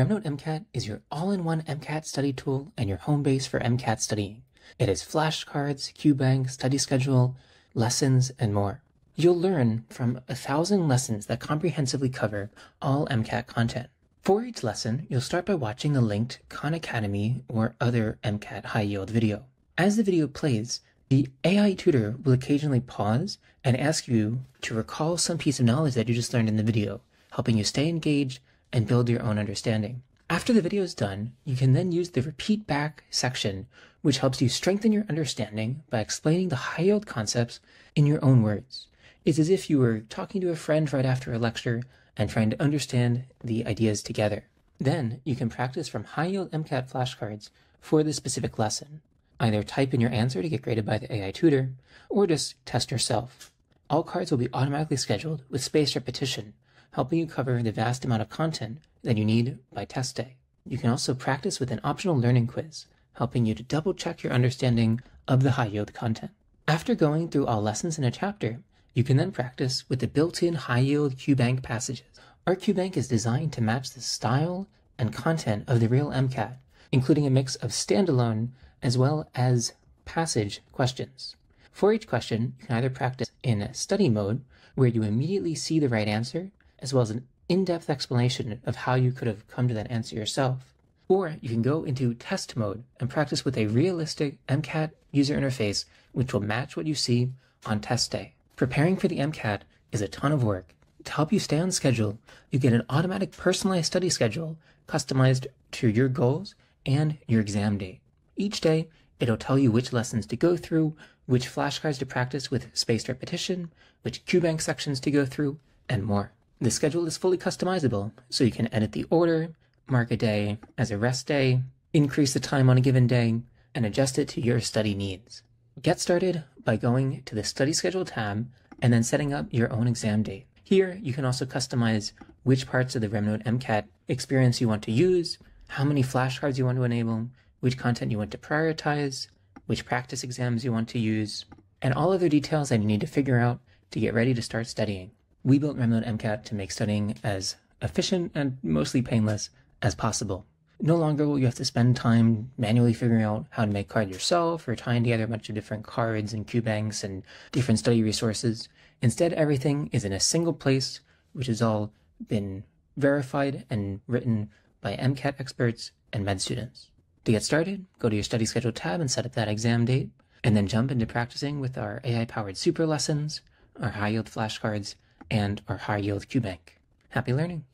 RemNote MCAT is your all-in-one MCAT study tool and your home base for MCAT studying. It has flashcards, QBank, study schedule, lessons, and more. You'll learn from a thousand lessons that comprehensively cover all MCAT content. For each lesson, you'll start by watching the linked Khan Academy or other MCAT high yield video. As the video plays, the AI tutor will occasionally pause and ask you to recall some piece of knowledge that you just learned in the video, helping you stay engaged and build your own understanding. After the video is done, you can then use the repeat back section, which helps you strengthen your understanding by explaining the high yield concepts in your own words. It's as if you were talking to a friend right after a lecture and trying to understand the ideas together. Then you can practice from high yield MCAT flashcards for the specific lesson. Either type in your answer to get graded by the AI tutor, or just test yourself. All cards will be automatically scheduled with spaced repetition, helping you cover the vast amount of content that you need by test day. You can also practice with an optional learning quiz, helping you to double check your understanding of the high yield content. After going through all lessons in a chapter, you can then practice with the built-in high yield QBank passages. Our QBank is designed to match the style and content of the real MCAT, including a mix of standalone as well as passage questions. For each question, you can either practice in study mode, where you immediately see the right answer, as well as an in-depth explanation of how you could have come to that answer yourself. Or you can go into test mode and practice with a realistic MCAT user interface, which will match what you see on test day. Preparing for the MCAT is a ton of work. To help you stay on schedule, you get an automatic personalized study schedule customized to your goals and your exam date. Each day, it'll tell you which lessons to go through, which flashcards to practice with spaced repetition, which QBank sections to go through, and more. The schedule is fully customizable, so you can edit the order, mark a day as a rest day, increase the time on a given day, and adjust it to your study needs. Get started by going to the Study Schedule tab and then setting up your own exam date. Here, you can also customize which parts of the RemNote MCAT experience you want to use, how many flashcards you want to enable, which content you want to prioritize, which practice exams you want to use, and all other details that you need to figure out to get ready to start studying. We built RemNote MCAT to make studying as efficient and mostly painless as possible. No longer will you have to spend time manually figuring out how to make card yourself or tying together a bunch of different cards and QBanks and different study resources. Instead, everything is in a single place, which has all been verified and written by MCAT experts and med students. To get started, go to your study schedule tab and set up that exam date, and then jump into practicing with our AI powered super lessons, our high yield flashcards, and our high yield QBank. Happy learning!